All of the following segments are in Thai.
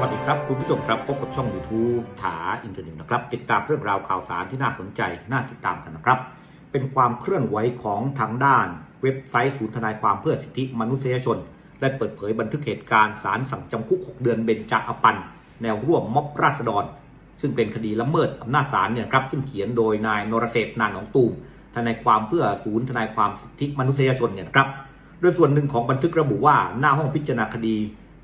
วัสดีครับ คุณผู้ชมครับ พบกับช่อง YouTube ถาอินเทอร์เน็ตนะครับ ติดตามเรื่องราวข่าวสารที่น่าสนใจ น่าติดตามกันนะครับ เป็นความเคลื่อนไหวของทางด้าน เว็บไซต์ศูนย์ทนายความเพื่อสิทธิมนุษยชน ได้เปิดเผยบันทึกเหตุการณ์ศาลสั่งจำคุก 6 เดือนเบญจอปัน แนวร่วมม็อบราษฎร ซึ่งเป็นคดีละเมิดอำนาจศาลเนี่ยครับซึ่งเขียนโดยนายนรเศษนานหนองตูมทนายความเพื่อศูนย์ทนายความสิทธิมนุษยชนเนี่ยครับโดยส่วนหนึ่งของบันทึกระบุว่าหน้าห้องพิจารณาคดี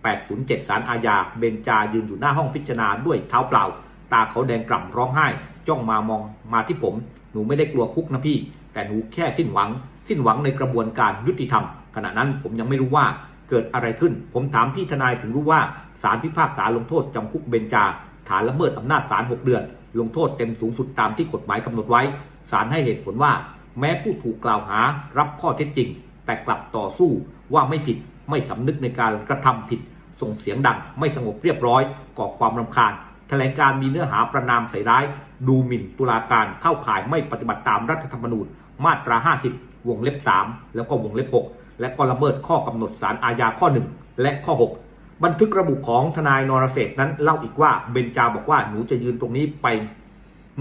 807 สารอาญาเบนจายืนอยู่หน้าห้องพิจารณาด้วยเท้าเปล่า ตาเขาแดงกล่ำร้องไห้ จ้องมามองมาที่ผม หนูไม่ได้กลัวคุกนะพี่ แต่หนูแค่สิ้นหวัง สิ้นหวังในกระบวนการยุติธรรม ขณะนั้นผมยังไม่รู้ว่าเกิดอะไรขึ้น ผมถามพี่ทนายถึงรู้ว่าศาลพิพากษาลงโทษจำคุกเบนจา ฐานละเมิดอำนาจศาล6เดือน ลงโทษเต็มสูงสุดตามที่กฎหมายกำหนดไว้ศาลให้เหตุผลว่า แม้ผู้ถูกกล่าวหารับข้อเท็จจริง แต่กลับต่อสู้ว่าไม่ผิดไม่สำนึกในการกระทำผิด ส่งเสียงดังไม่สงบเรียบร้อยก่อความรำคาญแถลงการมีเนื้อหาประนามใส่ร้าย ดูหมิ่นตุลาการเข้าข่ายไม่ปฏิบัติตามรัฐธรรมนูญมาตรา 50 วงเล็บ 3 แล้วก็วงเล็บ 6 และก็ละเมิดข้อกำหนดสารอาญาข้อ 1 และข้อ 6 บันทึกระบุของทนายนรเศรษฐ์นั้นเล่าอีกว่าเบนจาบอกว่าหนูจะยืนตรงนี้ไป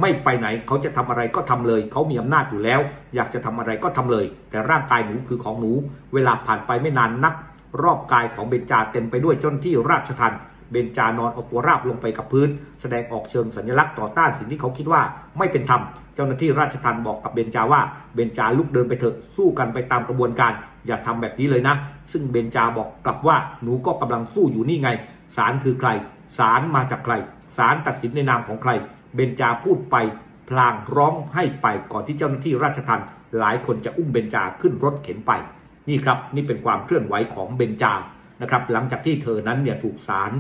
ไม่ไปไหนเขาจะทำอะไรก็ทำเลย เขามีอำนาจอยู่แล้ว อยากจะทำอะไรก็ทำเลย แต่ร่างกายหนูคือของหนู เวลาผ่านไปไม่นานนัก รอบกายของเบนจาเต็มไปด้วยเจ้าหน้าที่ราชทัณฑ์เบนจานอนเอาตัวราบลงไปกับพื้น แสดงออกเชิงสัญลักษณ์ต่อต้านสิ่งที่เขาคิดว่าไม่เป็นธรรม เจ้าหน้าที่ราชทัณฑ์บอกกับเบนจาว่าเบนจาลุกเดินไปเถอะสู้กันไปตามกระบวนการ อย่าทำแบบนี้เลยนะ ซึ่งเบนจาบอกกลับว่าหนูก็กำลังสู้อยู่นี่ไงศาลคือใครศาลมาจากใครศาลตัดสินในนามของใคร เบนจาพูดไปพลางร้องให้ไปก่อนที่เจ้าหน้าที่ราชทัณฑ์หลายคนจะอุ้มเบนจาขึ้นรถเข็นไป นี่ครับนี่เป็นความเคลื่อนไหวของเบนจานะครับหลังจากที่เธอนั้นเนี่ยถูกศาล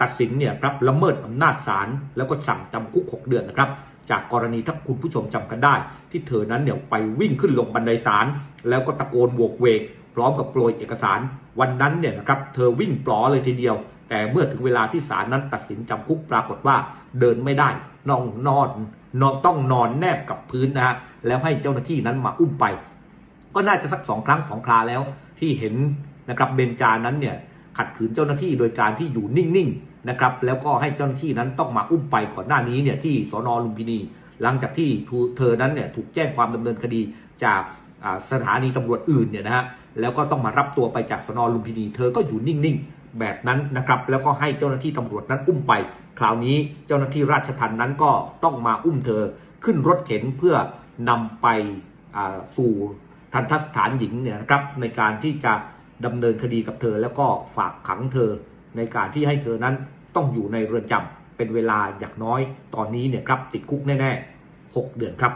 ตัดสินเนี่ยครับละเมิดอำนาจศาลแล้วก็สั่งจำคุก 6 เดือนนะครับ จากกรณีถ้าคุณผู้ชมจำกันได้ ที่เธอนั้นเนี่ยไปวิ่งขึ้นลงบันไดศาลแล้วก็ตะโกนโวกเวก พร้อมกับโปรยเอกสาร วันนั้นเนี่ยนะครับเธอวิ่งปลอเลยทีเดียว แต่เมื่อถึงเวลาที่ศาลนั้นตัดสินจำคุกปรากฏว่าเดินไม่ได้นอนนอนนอนต้องนอนแนบกับพื้นนะฮะแล้วให้เจ้าหน้าที่นั้นมาอุ้มไป ก็น่าจะสักสองครั้งสองคราแล้วที่เห็นนะครับเบนจานั้นเนี่ยขัดขืนเจ้าหน้าที่โดยการที่อยู่นิ่งๆนะครับแล้วก็ให้เจ้าหน้าที่นั้นต้องมาอุ้มไปก่อนหน้านี้เนี่ยที่สอนอลุมพินี หลังจากที่เธอนั้นเนี่ยถูกแจ้งความดำเนินคดีจากสถานีตำรวจอื่นเนี่ยนะฮะแล้วก็ต้องมารับตัวไปจากสนลุมพินี เธอก็อยู่นิ่งๆ แบบนั้นนะครับแล้วก็ให้เจ้าหน้าที่ตำรวจนั้นอุ้มไป คราวนี้เจ้าหน้าที่ราชทัณฑ์นั้นก็ต้องมาอุ้มเธอขึ้นรถเข็นเพื่อนำไปสู่ ทันทสถานหญิงเนี่ยนะครับในการที่จะดำเนินคดีกับเธอ แล้วก็ฝากขังเธอ ในการที่ให้เธอนั้นต้องอยู่ในเรือนจำเป็นเวลาอย่างน้อยตอนนี้เนี่ยครับติดคุกแน่ๆ6เดือนครับ